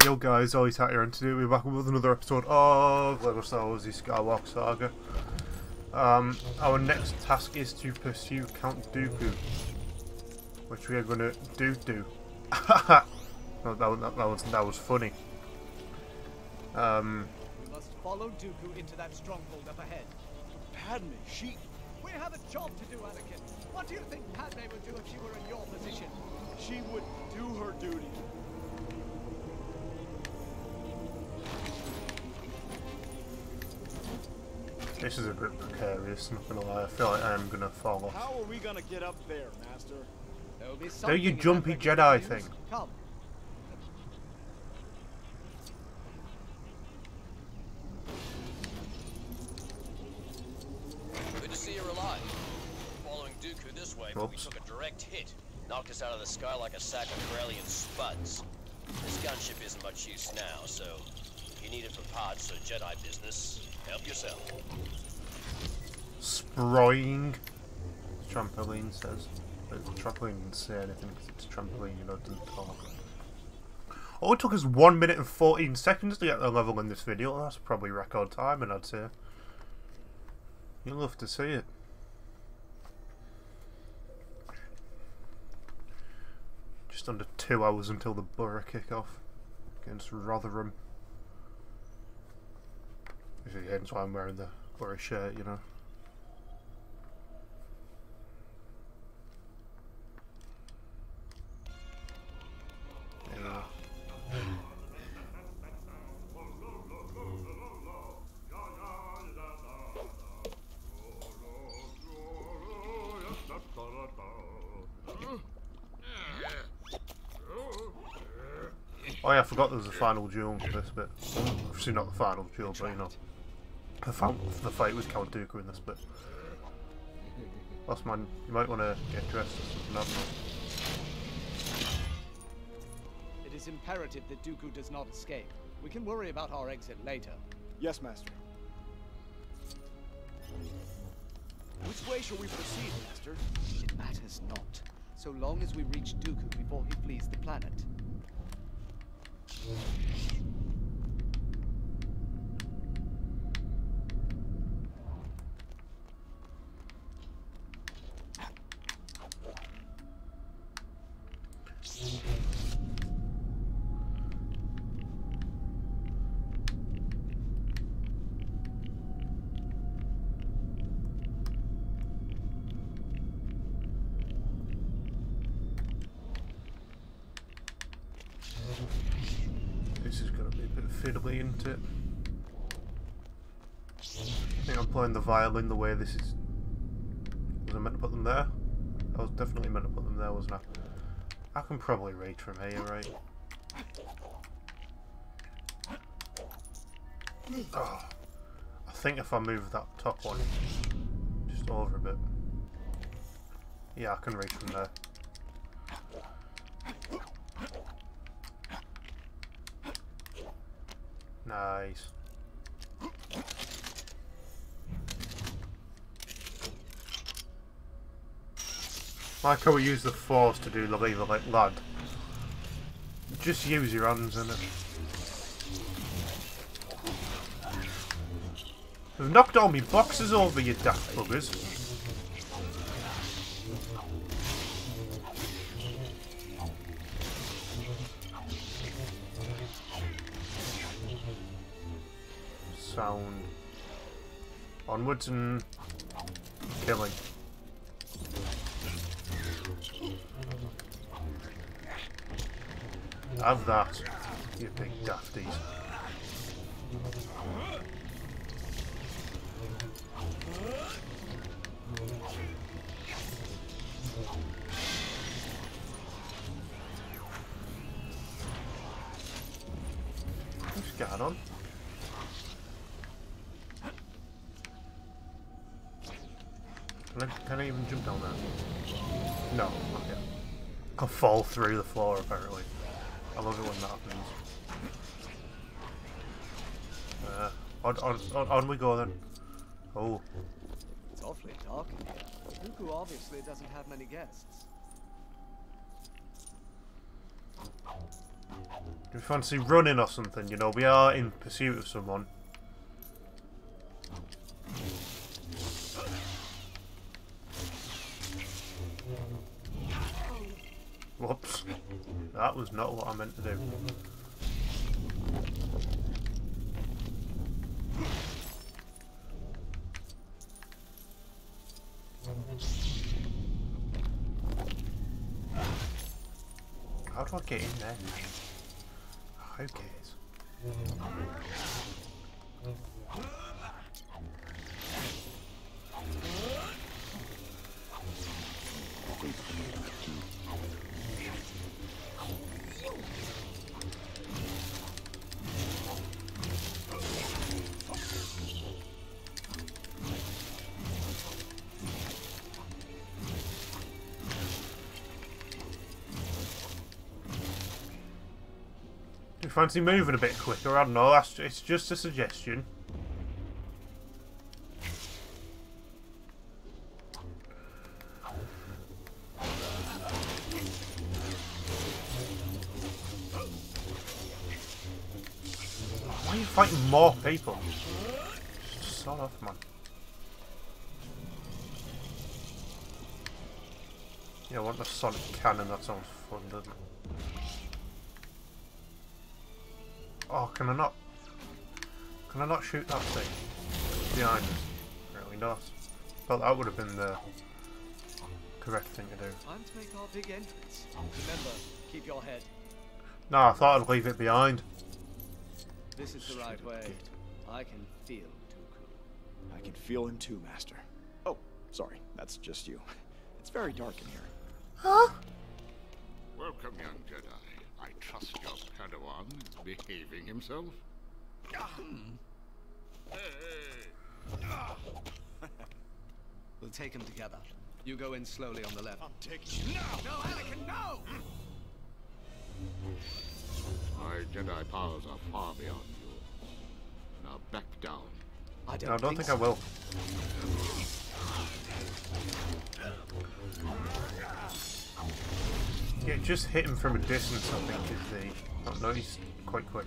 Yo guys, Oli Tat here and today we're back with another episode of LEGO Star Wars The Skywalker Saga. Um, our next task is to pursue Count Dooku, which we are going to do do. no, that, that, that, was, that was funny. Um, We must follow Dooku into that stronghold up ahead. Padme, she... We have a job to do, Anakin. What do you think Padme would do if she were in your position? she would do her duty. This is a bit precarious, not going to lie. I feel like I am going to fall off. How are we gonna get up there, Master? Don't you jumpy Jedi news. thing? Come. Good to see you're alive. Following Dooku this way, but we took a direct hit. Knocked us out of the sky like a sack of Corellian spuds. This gunship isn't much use now, so if you need it for parts or Jedi business, help yourself. Sproing. Trampoline says. But trampoline didn't say anything because it's trampoline, you know, doesn't talk. Oh, it took us 1 minute and 14 seconds to get the level in this video. That's probably record time, and I'd say. You'll love to see it. Just under two hours until the Borough kick-off against Rotherham. Hence why I'm wearing the Borough shirt, you know. Yeah. Oh yeah, I forgot there was a final duel for this bit. Obviously not the final duel, but you know. The, fa- the fight with Count Dooku in this bit. Boss man, you might want to get dressed or something, I don't know. It is imperative that Dooku does not escape. We can worry about our exit later. Yes, Master. Which way shall we proceed, Master? It matters not, so long as we reach Dooku before he flees the planet. Bit fiddly, isn't it? I think I'm playing the violin the way this is. Was I meant to put them there? I was definitely meant to put them there, wasn't I? I can probably reach from here, right? Oh, I think if I move that top one just over a bit. Yeah, I can reach from there. Nice. Like how we use the force to do the lever like lad. Just use your hands in it. You've knocked all my boxes over, you daft buggers. Sound. Onwards and killing. Have that, you big dafties. What's going on? Can I, can I even jump down there? No, okay. I'll fall through the floor apparently. I love it when that happens. Uh, on, on, on, on we go then. Oh, It's awfully dark in here. Dooku obviously doesn't have many guests. If you fancy running or something, you know, we are in pursuit of someone. Meant to do. How do I get in there? Who cares? You fancy moving a bit quicker? I don't know. That's it's just a suggestion. Why are you fighting more people? Just sod off, man. Yeah, I want the sonic cannon. That sounds fun, doesn't it? Oh, can I not? Can I not shoot that thing behind us? Really not. Thought that would have been the correct thing to do. Time to make our big entrance. Remember, keep your head. No, I thought I'd leave it behind. This is the right way. I can feel Dooku. I can feel him too, Master. Oh, sorry, that's just you. It's very dark in here. Behaving himself. We'll take him together. You go in slowly on the left. taking you now! No, Anakin, no! My Jedi powers are far beyond you. Now back down. I don't, No, I don't think so. I will. Yeah, just hit him from a distance, I think, is the... Oh, no, he's quite quick.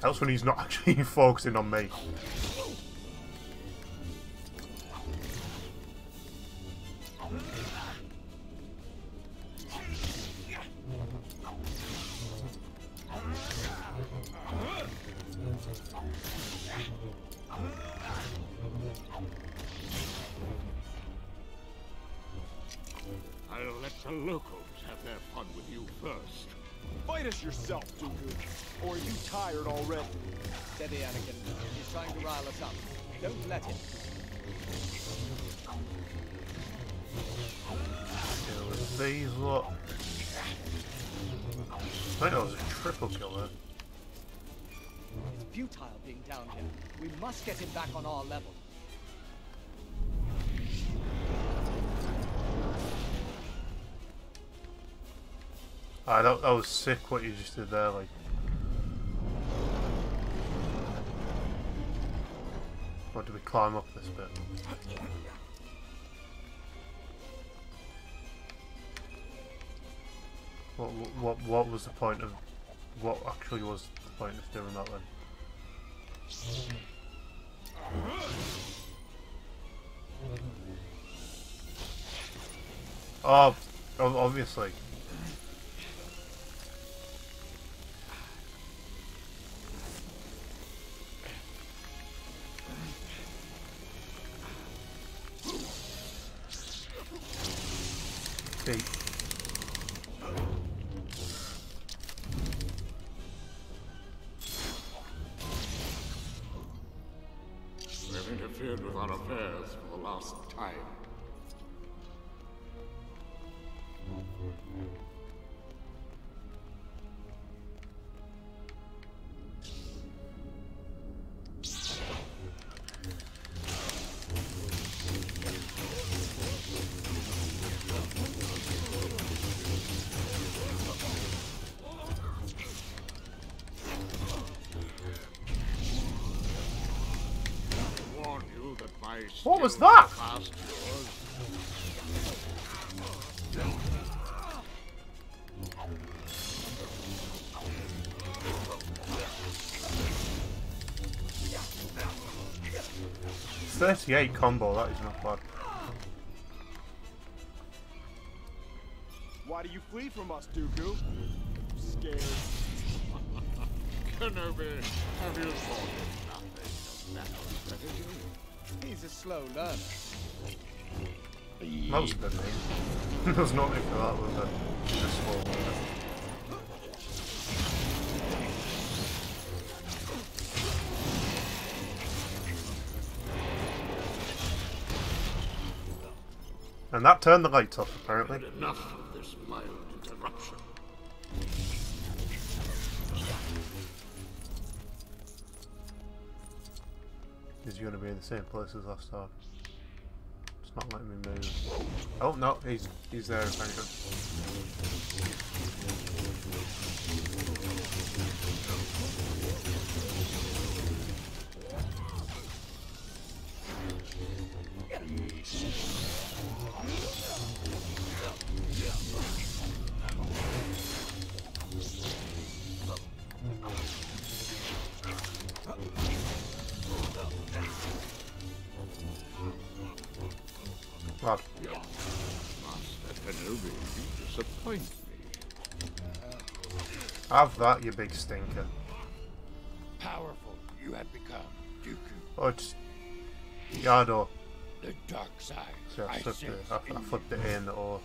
Helps when he's not actually focusing on me. I'll let the locals have their fun with you first. Fight us yourself, Dooku. Or are you tired already? Steady, Anakin. He's trying to rile us up. Don't let him. Kill these lot. I think that was a triple kill there. It's futile being down here. We must get him back on our level. Ah, that, that was sick what you just did there, like. What do we climb up this bit? What, what, what was the point of... What actually was the point of doing that then? Oh, obviously. With our affairs for the last time. What was that? Thirty-eight combo. That is not bad. Why do you flee from us, Dooku? Scared. Kenobi, have you thought of nothing? Of? He's a slow learner. That was a good name. There's no need for that, was there? Just slow learner. And that turned the lights off, apparently. Enough of this mild Is he going to be in the same place as last time? It's not letting me move. Oh no, he's he's there. Thank you. Lad, Master you disappoint me. have that, you big stinker. Powerful you have become, Dooku. Oh, it's Yoda. The dark side. So I I flipped it. I, I in flipped it in or.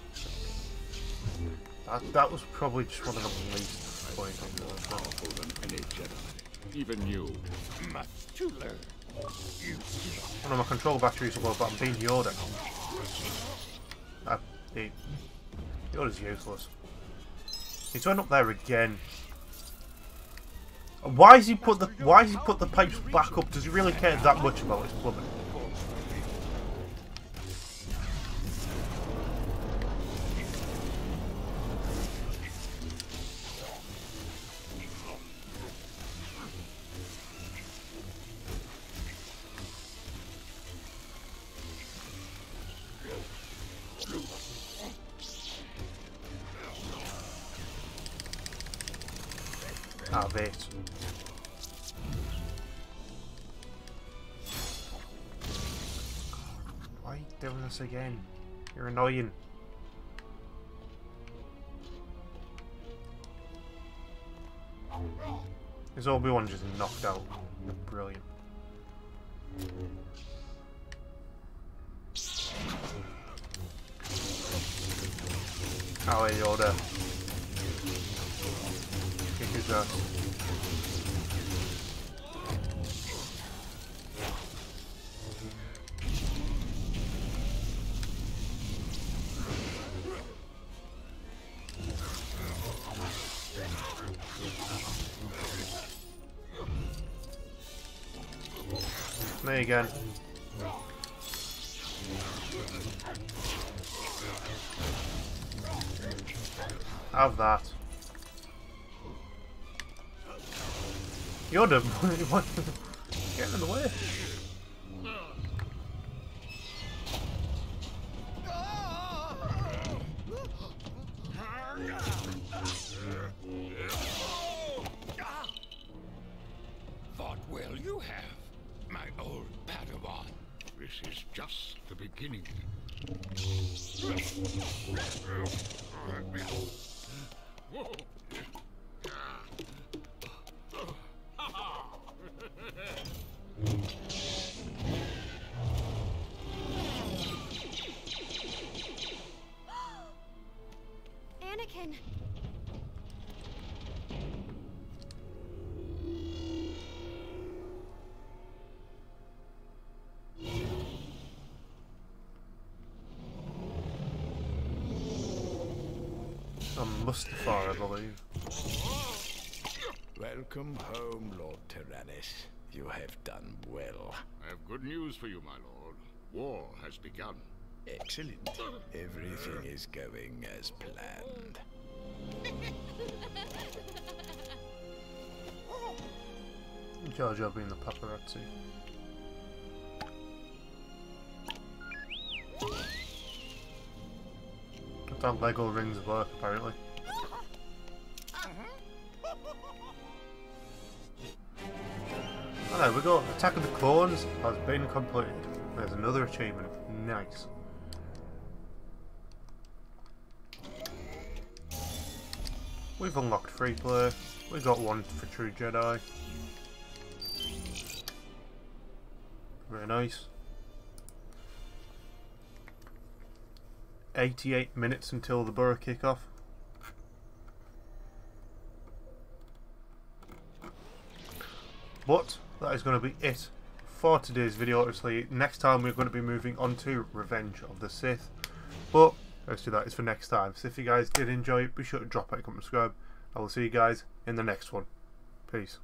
That, that was probably just one of the least ones. but- Powerful than any Jedi. Even you. Much to learn. You One of my control batteries will go, but I'm being Yoda. I, he, Yoda's useless. He's went up there again. Why has he put the Why has he put the pipes back up? Does he really care that much about his plumbing? It. Why are you doing this again? You're annoying. Is Obi-Wan just knocked out? Brilliant. Oh, Yoda. His ass. Uh, me again. Have that. Yoda, what? Get in the way. Thought well you have, my old Padawan. This is just the beginning. Anakin! I'm Mustafar, I believe. Welcome home, Lord Tyrannus. You have done well. I have good news for you, my lord. War has begun. Excellent. Everything is going as planned. Jar Jar being the paparazzi. That Lego rings work, apparently. Oh, there we go. Attack of the Clones has been completed. There's another achievement. Nice. We've unlocked free play. We got one for True Jedi. Very nice. 88 minutes until the Borough kickoff. But that is going to be it for today's video. Obviously, next time we're going to be moving on to Revenge of the Sith. But obviously that is for next time. So if you guys did enjoy it, be sure to drop a comment, subscribe. I will see you guys in the next one. Peace.